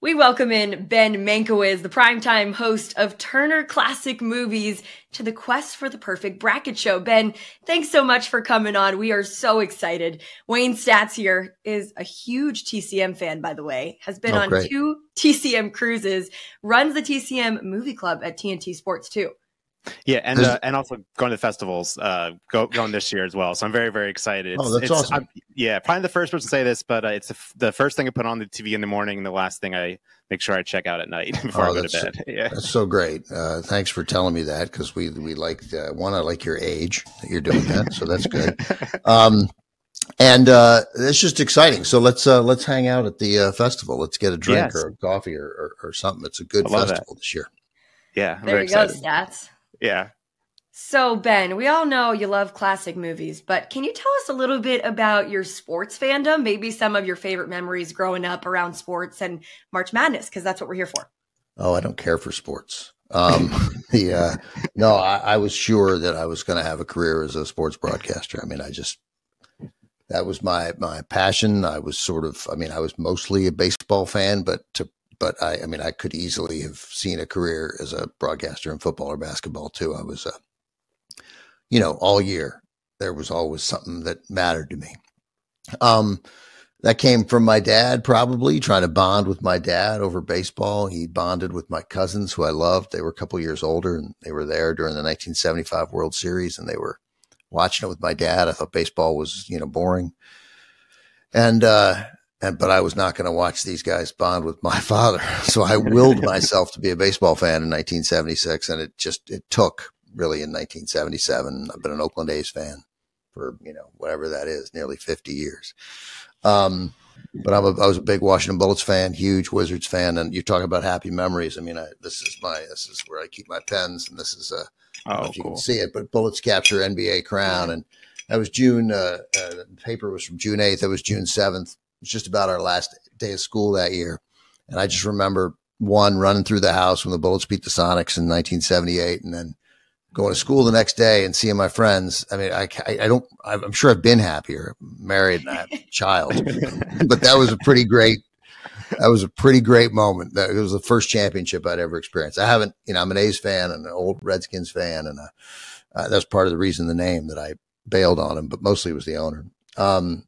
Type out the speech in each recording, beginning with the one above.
We welcome in Ben Mankiewicz, the primetime host of Turner Classic Movies, to the quest for the perfect bracket show. Ben, thanks so much for coming on. We are so excited. Wayne Staats here is a huge TCM fan, by the way, has been Oh, on great. two TCM cruises, runs the TCM movie club at TNT Sports too. Yeah, and uh, and also going to the festivals, uh, go, going this year as well. So I'm very very excited. Oh, that's awesome. I'm- yeah, probably the first person to say this, but uh, it's the, f- the first thing I put on the TV in the morning, and the last thing I make sure I check out at night before Oh, I go to bed. Yeah, That's so great. Uh, thanks for telling me that because we we like uh, one. I like your age that you're doing that, so that's good. Um, and uh, it's just exciting. So let's uh, let's hang out at the uh, festival. Let's get a drink Yes. or a coffee or, or, or something. It's a good I love that. festival this year. yeah, I'm There very you go, excited. Staats. Yeah. So, Ben, we all know you love classic movies, but can you tell us a little bit about your sports fandom? Maybe some of your favorite memories growing up around sports and March Madness, because that's what we're here for. Oh, I don't care for sports. Um, the uh, no, I, I was sure that I was going to have a career as a sports broadcaster. I mean, I just that was my my passion. I was sort of, I mean, I was mostly a baseball fan, but to but I, I mean, I could easily have seen a career as a broadcaster in football or basketball too. I was, uh, you know, all year there was always something that mattered to me. Um, that came from my dad, probably trying to bond with my dad over baseball. He bonded with my cousins, who I loved. They were a couple years older, and they were there during the 1975 World Series, and they were watching it with my dad. I thought baseball was, you know, boring, and uh, and but I was not going to watch these guys bond with my father, so I willed myself to be a baseball fan in 1976, and it just it took really in 1977. I've been an Oakland A's fan for you know whatever that is, nearly 50 years. Um, but I'm a, I was a big Washington Bullets fan, huge Wizards fan, and you talk about happy memories. I mean, I, this is my this is where I keep my pens, and this is uh, don't know Oh, if you cool. can see it, but Bullets capture NBA crown, and that was June. Uh, uh, the paper was from June 8th. That was June 7th. It was just about our last day of school that year, and I just remember one running through the house when the Bullets beat the Sonics in 1978, and then going to school the next day and seeing my friends. I mean, I, I, I don't, I'm sure I've been happier, married and I have a child, but that was a pretty great, that was a pretty great moment. That it was the first championship I'd ever experienced. I haven't, you know, I'm an A's fan and an old Redskins fan. And, uh, uh, that's part of the reason the name that I bailed on him, but mostly it was the owner. Um,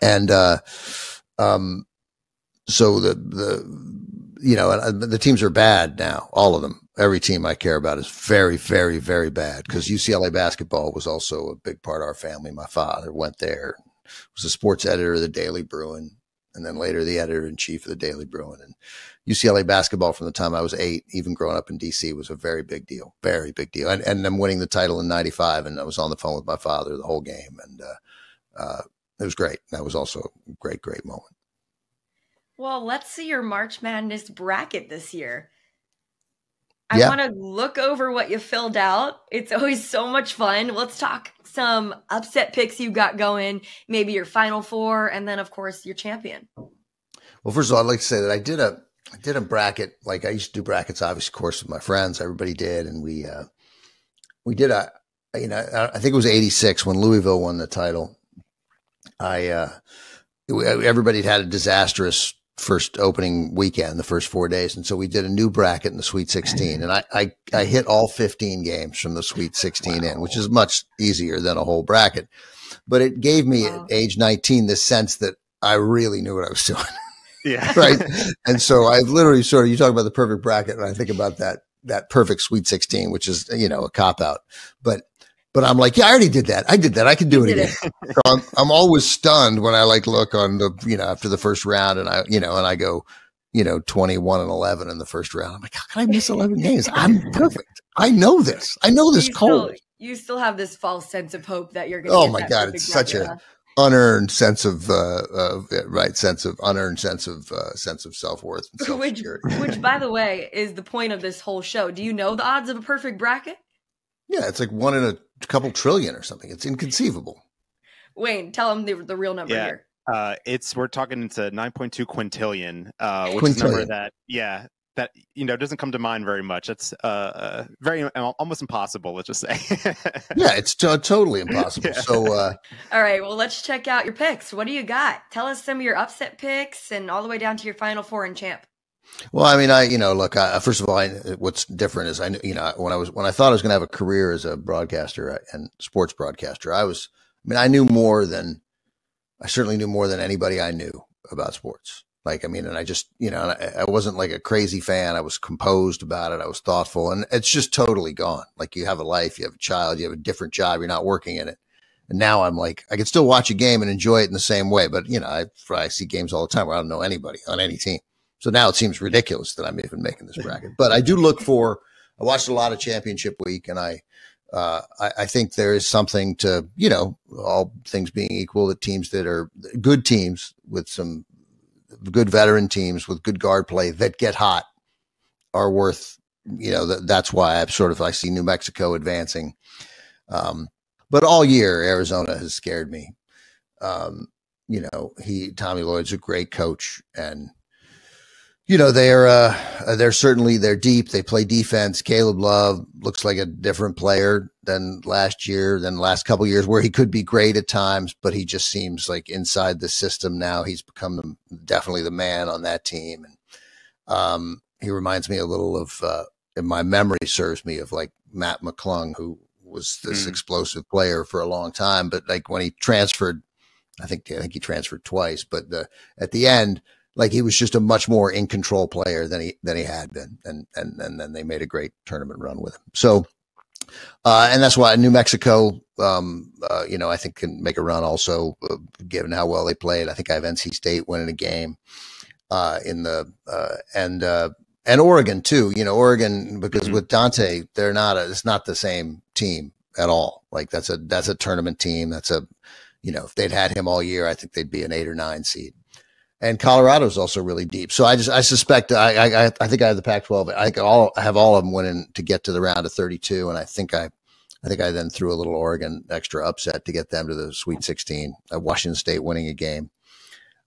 and, uh, um, so the, the, you know, the teams are bad now, all of them. Every team I care about is very, very, very bad because UCLA basketball was also a big part of our family. My father went there, was the sports editor of the Daily Bruin, and then later the editor in chief of the Daily Bruin. And UCLA basketball from the time I was eight, even growing up in DC, was a very big deal, very big deal. And, and then winning the title in '95, and I was on the phone with my father the whole game, and uh, uh, it was great. That was also a great, great moment. Well, let's see your March Madness bracket this year. I Yeah. want to look over what you filled out. It's always so much fun. Let's talk some upset picks you got going, maybe your final four, and then, of course, your champion. Well, first of all, I'd like to say that I did a I did a bracket like I used to do brackets, obviously, of course, with my friends. Everybody did, and we uh, we did a you know I I think it was '86 when Louisville won the title. I uh, everybody had had a disastrous first opening weekend, the first four days, and so we did a new bracket in the Sweet 16, and I I, I hit all 15 games from the Sweet 16 in, which is much easier than a whole bracket. But it gave me Wow. at age 19 the sense that I really knew what I was doing Yeah. right? and so I've literally sort of you talk about the perfect bracket, and I think about that that perfect Sweet Sixteen, which is you know a cop out, but but I'm like, yeah, I already did that. I did that. I can do You it again. so I'm I'm always stunned when I like look on the you know after the first round, and I you know and I go. You know, 21 and 11 in the first round. I'm like, how can I miss 11 games? I'm perfect. I know this. I know this you cold. Still, you still have this false sense of hope that you're going to. Oh my God, it's such a- unearned sense of uh, uh right sense of unearned sense of uh, sense of self-worth which, which, by the way, is the point of this whole show. Do you know the odds of a perfect bracket? Yeah, it's like one in a couple trillion or something. It's inconceivable. Wayne, tell them the, the real number Yeah. here. Uh, it's we're talking into 9.2 quintillion, uh, which is a number that yeah that you know doesn't come to mind very much. It's uh, uh very uh, almost impossible. Let's just say. Yeah, it's to- totally impossible. Yeah. So, uh, All right, well, let's check out your picks. What do you got? Tell us some of your upset picks and all the way down to your final four and champ. Well, I mean, I you know, look. I, first of all, I, what's different is I you know when I was when I thought I was going to have a career as a broadcaster uh, and sports broadcaster, I was. I mean, I knew more than I certainly knew more than anybody I knew about sports. Like, I mean, and I just, you know, I, I, wasn't like a crazy fan. I was composed about it. I was thoughtful and it's just totally gone. Like you have a life, you have a child, you have a different job. You're not working in it. And now I'm like, I can still watch a game and enjoy it in the same way. But, you know, I, I see games all the time where I don't know anybody on any team. So now it seems ridiculous that I'm even making this bracket. But I do look for, I watched a lot of championship week and I, uh, I, I, think there is something to, you know, all things being equal, that teams that are good teams with some good veteran teams with good guard play that get hot are worth, you know, that, that's why I've sort of, I see New Mexico advancing. Um, but all year, Arizona has scared me. Um, you know, he, Tommy Lloyd's a great coach and, you know they're uh, they're certainly they're deep. They play defense. Caleb Love looks like a different player than last year, than last couple years, where he could be great at times, but he just seems like inside the system now. He's become the, definitely the man on that team, and um, he reminds me a little of. Uh, and my memory serves me of like Mac McClung, who was this mm. explosive player for a long time, but like when he transferred, I think I think he transferred twice, but the at the end like he was just a much more in control player than he than he had been, and and and then they made a great tournament run with him. So, uh, and that's why New Mexico, um, uh, you know, I think can make a run also, uh, given how well they played. I think I have NC State winning a game uh, in the uh, and uh, and Oregon too. You know, Oregon because mm-hmm. with Dante, they're not a, it's not the same team at all. Like that's a that's a tournament team. That's a you know if they'd had him all year, I think they'd be an eight or nine seed and Colorado is also really deep. So I just I suspect I I, I think I have the Pac-12. I all I have all of them winning to get to the round of 32, and I think I I think I then threw a little Oregon extra upset to get them to the Sweet 16. Uh, Washington State winning a game.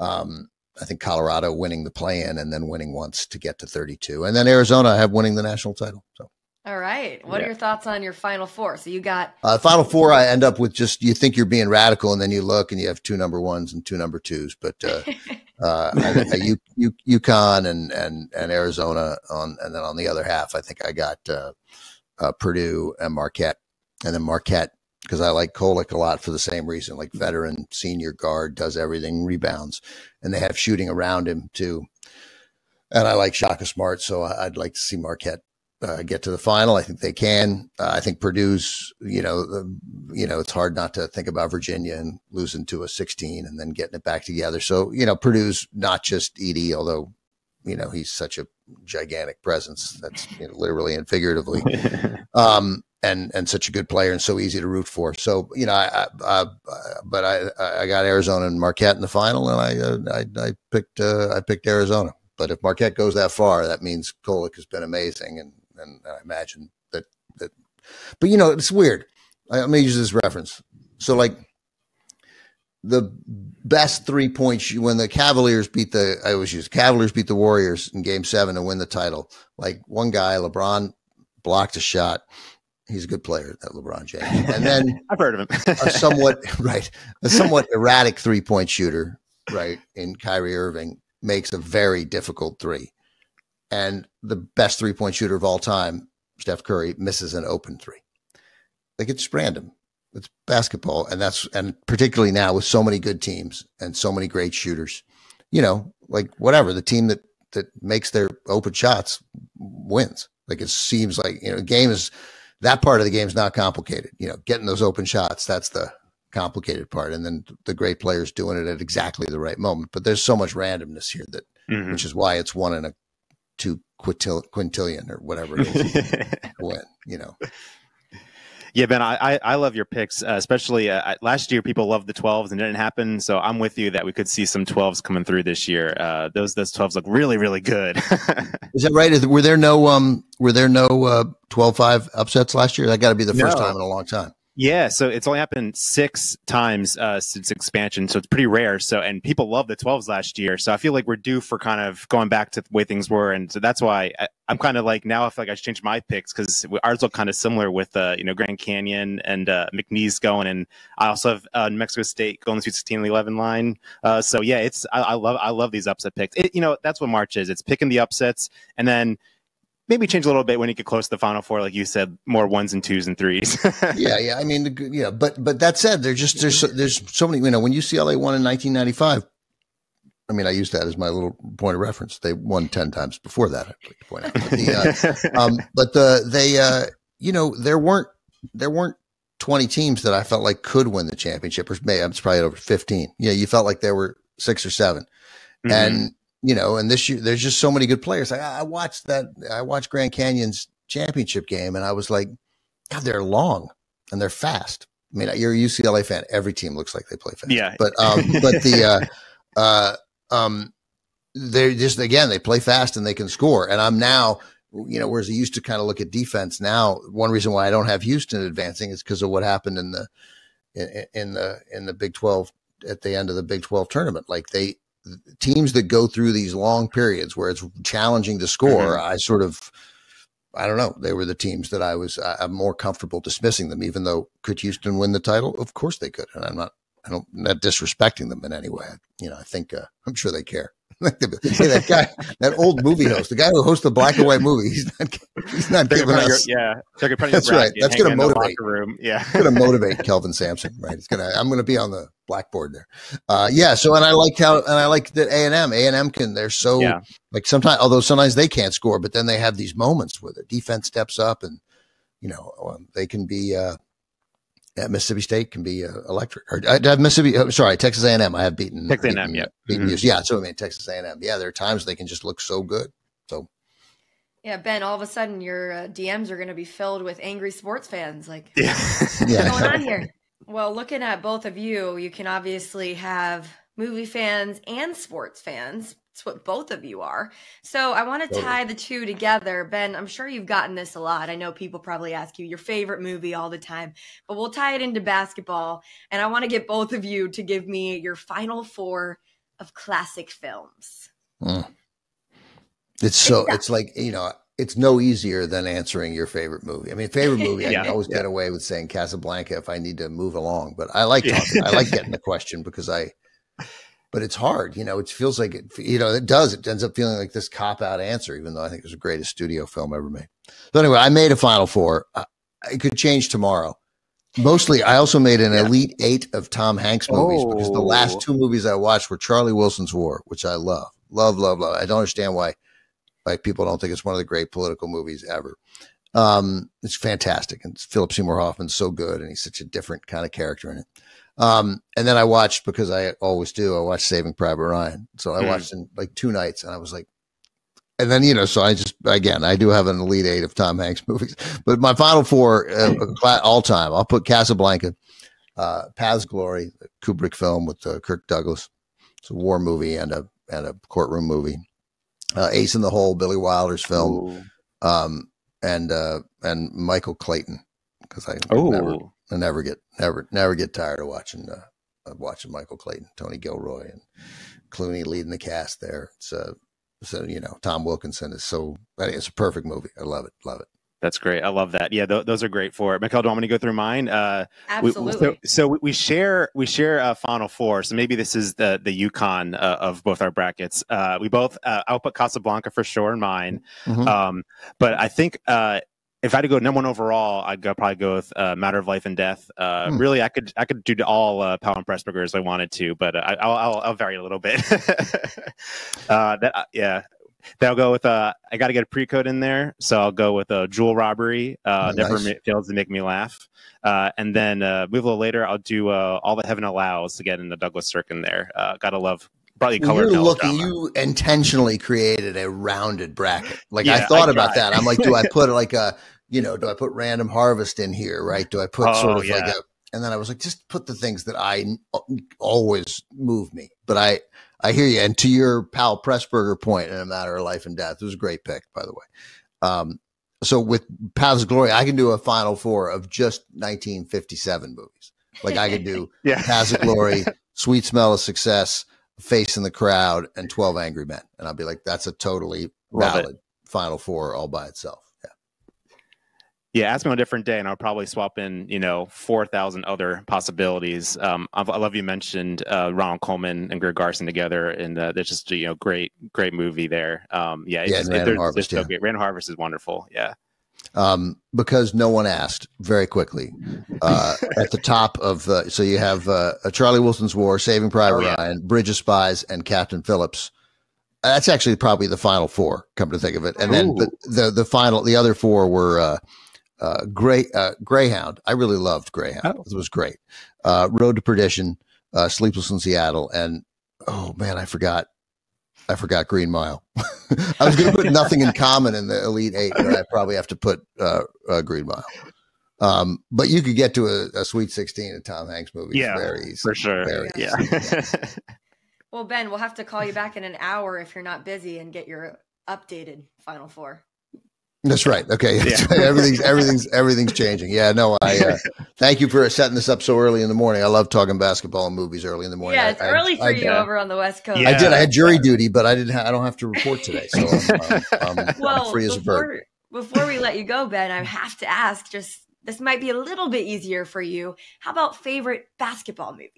Um, I think Colorado winning the play-in and then winning once to get to 32, and then Arizona have winning the national title. So. All right. What yeah. are your thoughts on your final four? So you got uh, final four. I end up with just you think you're being radical, and then you look and you have two number ones and two number twos. But uh, uh, I, I, U, U, UConn and and and Arizona on, and then on the other half, I think I got uh, uh, Purdue and Marquette, and then Marquette because I like Kolek a lot for the same reason. Like veteran senior guard does everything, rebounds, and they have shooting around him too. And I like Shaka Smart, so I'd like to see Marquette uh, get to the final. I think they can. Uh, I think Purdue's, you know, the, you know, it's hard not to think about Virginia and losing to a 16 and then getting it back together. So, you know, Purdue's not just Edey, although, you know, he's such a gigantic presence. That's you know, literally and figuratively. um, and, and such a good player and so easy to root for. So, you know, I, I, I but I, I got Arizona and Marquette in the final and I, uh, I, I picked, uh, I picked Arizona. But if Marquette goes that far, that means Kolek has been amazing. And, and I imagine that that. But you know, it's weird. I, let me use this reference. So like the best three points when the Cavaliers beat the I always use Cavaliers beat the Warriors in Game Seven to win the title. Like one guy, LeBron blocked a shot. He's a good player, that LeBron James. And then I've heard of him. a somewhat right, a somewhat erratic three point shooter, right, in Kyrie Irving makes a very difficult three and the best three point shooter of all time, Steph Curry, misses an open three. Like it's random. It's basketball, and that's and particularly now with so many good teams and so many great shooters, you know, like whatever the team that that makes their open shots wins. Like it seems like you know, game is that part of the game is not complicated. You know, getting those open shots that's the complicated part, and then the great players doing it at exactly the right moment. But there's so much randomness here that, mm-hmm. which is why it's one in a two quintillion or whatever it is win, you know. Yeah, Ben, I, I love your picks, uh, especially uh, last year. People loved the 12s and it didn't happen. So I'm with you that we could see some 12s coming through this year. Uh, those those 12s look really really good. is that right? Were there no um were there no uh 12-5 upsets last year? That got to be the first no. time in a long time. Yeah, so it's only happened six times uh, since expansion, so it's pretty rare. So, and people love the 12s last year, so I feel like we're due for kind of going back to the way things were, and so that's why I, am kind of like now I feel like I should change my picks because ours look kind of similar with uh, you know Grand Canyon and uh, McNeese going, and I also have uh, New Mexico State going to Sweet 16 and the 11 line. Uh, so yeah, it's I, I, love I love these upset picks. It, you know, that's what March is. It's picking the upsets, and then maybe change a little bit when you get close to the final four, like you said, more ones and twos and threes. yeah, yeah. I mean, yeah, but but that said, there's just there's so, there's so many. You know, when UCLA won in 1995, I mean, I use that as my little point of reference. They won ten times before that. I'd like to point out, but the, uh, um, but the they uh, you know there weren't there weren't 20 teams that I felt like could win the championship, or maybe I'm probably over 15. Yeah, you felt like there were six or 7 mm-hmm. and you know, and this year there's just so many good players. I, I watched that. I watched Grand Canyon's championship game, and I was like, God, they're long and they're fast. I mean, you're a UCLA fan. Every team looks like they play fast. Yeah. But um, but the uh, uh, um, they're just again they play fast and they can score. And I'm now, you know, whereas I used to kind of look at defense. Now, one reason why I don't have Houston advancing is because of what happened in the in, in the in the Big Twelve at the end of the Big Twelve tournament. Like they teams that go through these long periods where it's challenging to score, mm-hmm. I sort of, I don't know, they were the teams that I was, I'm more comfortable dismissing them, even though could Houston win the title? Of course they could. And I'm not, I don't, I'm not disrespecting them in any way. You know, I think, uh, I'm sure they care. hey, that guy, that old movie host, the guy who hosts the black and white movie, he's not, he's not giving us. Your, yeah, that's right. That's going to motivate. Room. Yeah, going to motivate Kelvin Sampson. Right. It's gonna. I'm going to be on the blackboard there. Uh, yeah. So, and I like how, and I like that A and M, A and M can. They're so yeah. like sometimes, although sometimes they can't score, but then they have these moments where the defense steps up, and you know um, they can be. Uh, at Mississippi State can be uh, electric. Or I have Mississippi. Oh, sorry, Texas A and M. I have beaten Texas A and M. Yeah, beaten mm-hmm. Yeah, so I mean Texas A and M. Yeah, there are times they can just look so good. So. Yeah, Ben. All of a sudden, your uh, DMs are going to be filled with angry sports fans. Like, yeah. what's yeah. going on here? Well, looking at both of you, you can obviously have movie fans and sports fans it's what both of you are. So I want to totally. tie the two together. Ben, I'm sure you've gotten this a lot. I know people probably ask you your favorite movie all the time, but we'll tie it into basketball. And I want to get both of you to give me your final four of classic films. Mm. It's so, it's like, you know, it's no easier than answering your favorite movie. I mean, favorite movie, yeah, I can always yeah. get away with saying Casablanca if I need to move along, but I like talking, I like getting the question because I, but it's hard. You know, it feels like it, you know, it does. It ends up feeling like this cop out answer, even though I think it was the greatest studio film ever made. So anyway, I made a final four. Uh, it could change tomorrow. Mostly, I also made an yeah. elite eight of Tom Hanks movies oh. because the last oh. two movies I watched were Charlie Wilson's War, which I love, love, love, love. I don't understand why, why people don't think it's one of the great political movies ever. Um, it's fantastic, and Philip Seymour Hoffman's so good, and he's such a different kind of character in it. Um, and then I watched because I always do. I watched Saving Private Ryan, so I mm. watched in like two nights, and I was like, and then you know, so I just again, I do have an elite eight of Tom Hanks movies, but my final four uh, all time, I'll put Casablanca, uh, Paths Glory, Kubrick film with uh, Kirk Douglas. It's a war movie and a and a courtroom movie. Uh, Ace in the Hole, Billy Wilder's film, um, and uh, and Michael Clayton because I oh. Never I never get never never get tired of watching uh, of watching Michael Clayton, Tony Gilroy, and Clooney leading the cast there. It's uh, so you know Tom Wilkinson is so it's a perfect movie. I love it, love it. That's great. I love that. Yeah, th- those are great for it. Michella, do you want me to go through mine? Uh, Absolutely. We, so, so, we share we share a final four. So maybe this is the the UConn uh, of both our brackets. Uh, we both uh, I'll put Casablanca for sure in mine. Mm-hmm. Um, but I think uh, if I had to go number one overall, I'd go, probably go with uh, Matter of Life and Death. Uh, hmm. Really, I could I could do all uh, Powell and Pressburgers I wanted to, but uh, I, will I'll, I'll vary a little bit. uh, that uh, yeah, then I'll go with uh, I got to get a pre-code in there, so I'll go with a uh, jewel robbery. Uh, oh, never fails to make me laugh. Uh, and then uh, move a little later, I'll do uh, all that heaven allows to get in the Douglas in there. Uh, gotta love brightly colored. You're looking. You intentionally created a rounded bracket. Like yeah, I thought I about that. I'm like, do I put like a, you know, do I put random harvest in here? Right? Do I put oh, sort of yeah. like a? And then I was like, just put the things that I always move me. But I, I hear you. And to your Powell Pressburger point, in a matter of life and death, it was a great pick, by the way. Um, so with Paths of Glory, I can do a Final Four of just 1957 movies. Like I could do yeah. Paths of Glory, Sweet Smell of Success, Face in the Crowd, and 12 Angry Men, and i'll be like, that's a totally valid Final Four all by itself. Yeah, yeah ask me on a different day, and I'll probably swap in, you know, four thousand other possibilities. Um, I love you mentioned uh, Ronald Colman and Greer Garson together, and uh, there's just you know great, great movie there. Um, yeah, yeah, it's, Random Harvest, so yeah. Random Harvest is wonderful. Yeah, um, because no one asked very quickly uh, at the top of the. So you have uh, Charlie Wilson's War, Saving Private oh, yeah. Ryan, Bridge of Spies, and Captain Phillips. That's actually probably the final four. Come to think of it, and Ooh. then the, the, the final, the other four were uh, uh, Gray uh, Greyhound. I really loved Greyhound. Oh. It was great. Uh, Road to Perdition, uh, Sleepless in Seattle, and oh man, I forgot. I forgot Green Mile. I was going to put nothing in common in the Elite Eight, but I probably have to put uh, uh, Green Mile. Um, but you could get to a, a Sweet Sixteen of Tom Hanks movies yeah, very easy, for sure. Very yeah. well, Ben, we'll have to call you back in an hour if you're not busy and get your updated Final Four. That's right. Okay, yeah. everything's everything's everything's changing. Yeah, no, I uh, thank you for setting this up so early in the morning. I love talking basketball and movies early in the morning. Yeah, it's I, early I, for I, you over on the West Coast. Yeah. I did. I had jury duty, but I didn't. Ha- I don't have to report today, so I'm, I'm, I'm, well, I'm free as before, a bird. Before we let you go, Ben, I have to ask. Just this might be a little bit easier for you. How about favorite basketball movie?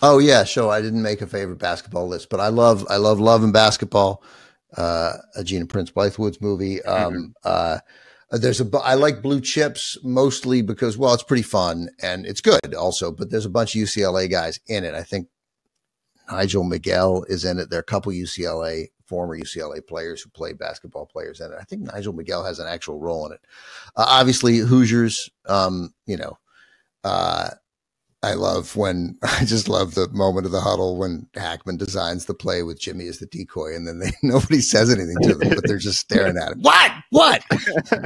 Oh yeah, sure. I didn't make a favorite basketball list, but I love I love love and basketball. Uh, a Gina Prince Bythewood's movie. Um, mm-hmm. uh, uh, there's a, I like blue chips mostly because, well, it's pretty fun and it's good also, but there's a bunch of UCLA guys in it. I think Nigel Miguel is in it. There are a couple UCLA, former UCLA players who play basketball players in it. I think Nigel Miguel has an actual role in it. Uh, obviously, Hoosiers, um, you know, uh, I love when I just love the moment of the huddle when Hackman designs the play with Jimmy as the decoy, and then they nobody says anything to them, but they're just staring at him. What? What?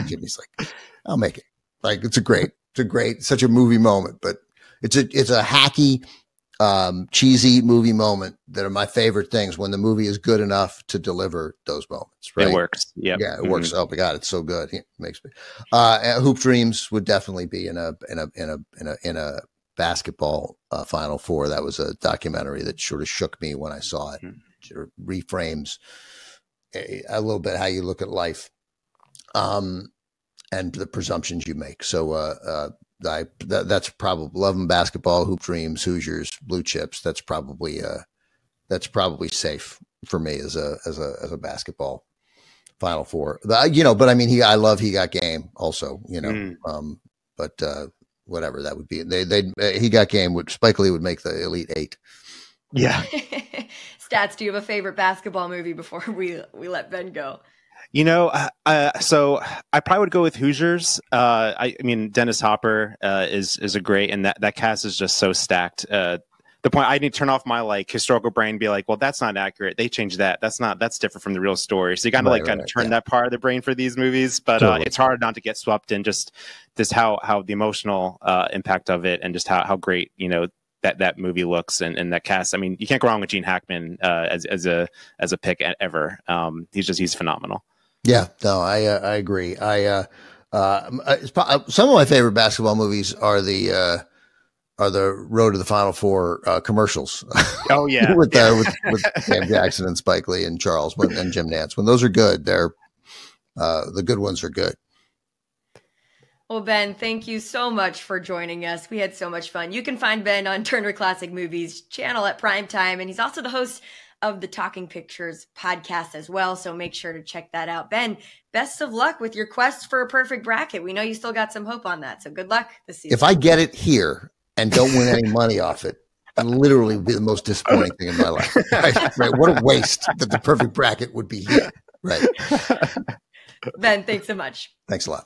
Jimmy's like, "I'll make it." Like it's a great, it's a great, such a movie moment, but it's a it's a hacky, um, cheesy movie moment that are my favorite things when the movie is good enough to deliver those moments. Right? It works. Yep. Yeah, it mm-hmm. works. Oh my god, it's so good. It makes me. Uh, Hoop Dreams would definitely be in a in a in a in a in a basketball uh, Final Four. That was a documentary that sort of shook me when I saw it. Mm-hmm. It reframes a, a, little bit how you look at life, um, and the presumptions you make. So, uh, uh, I that, that's probably loving basketball, hoop dreams, Hoosiers, blue chips. That's probably uh, that's probably safe for me as a as a as a basketball Final Four. The, you know, but I mean, he I love he got game also. You know, mm. um, but uh, whatever that would be. They they uh, he got game. Would Spike Lee would make the Elite Eight. Yeah. Staats. Do you have a favorite basketball movie before we we let Ben go? You know, uh, uh, so I probably would go with Hoosiers. Uh, I, I, mean, Dennis Hopper uh, is is a great, and that that cast is just so stacked. Uh, the point I need to turn off my like historical brain, be like, well, that's not accurate. They changed that. That's not. That's different from the real story. So you got to right, like kind of turn yeah. that part of the brain for these movies. But uh, totally. uh, it's hard not to get swept in just just how how the emotional uh, impact of it and just how how great you know that that movie looks and, and that cast. I mean, you can't go wrong with Gene Hackman uh, as as a as a pick ever. Um, he's just he's phenomenal. Yeah, no, I uh, I agree. I uh, uh, some of my favorite basketball movies are the are the road to the final four uh, commercials. Oh yeah, with, uh, with, with Sam Jackson and Spike Lee and Charles and Jim Nantz. When those are good, they're uh, the good ones are good. Well, Ben, thank you so much for joining us. We had so much fun. You can find Ben on Turner Classic Movies channel at prime time, and he's also the host of the Talking Pictures podcast as well. So make sure to check that out. Ben, best of luck with your quest for a perfect bracket. We know you still got some hope on that. So good luck this season. If I get it here, and don't win any money off it, and literally be the most disappointing thing in my life. Right? right? What a waste that the perfect bracket would be here. Right. Ben, thanks so much. Thanks a lot.